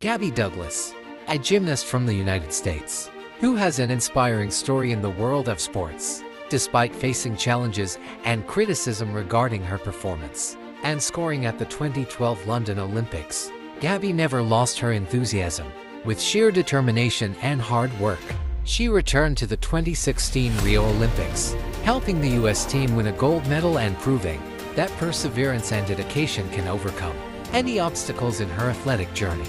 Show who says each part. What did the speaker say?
Speaker 1: Gabby Douglas, a gymnast from the United States, who has an inspiring story in the world of sports, despite facing challenges and criticism regarding her performance and scoring at the 2012 London Olympics. Gabby never lost her enthusiasm. With sheer determination and hard work, she returned to the 2016 Rio Olympics, helping the U.S. team win a gold medal and proving that perseverance and dedication can overcome any obstacles in her athletic journey.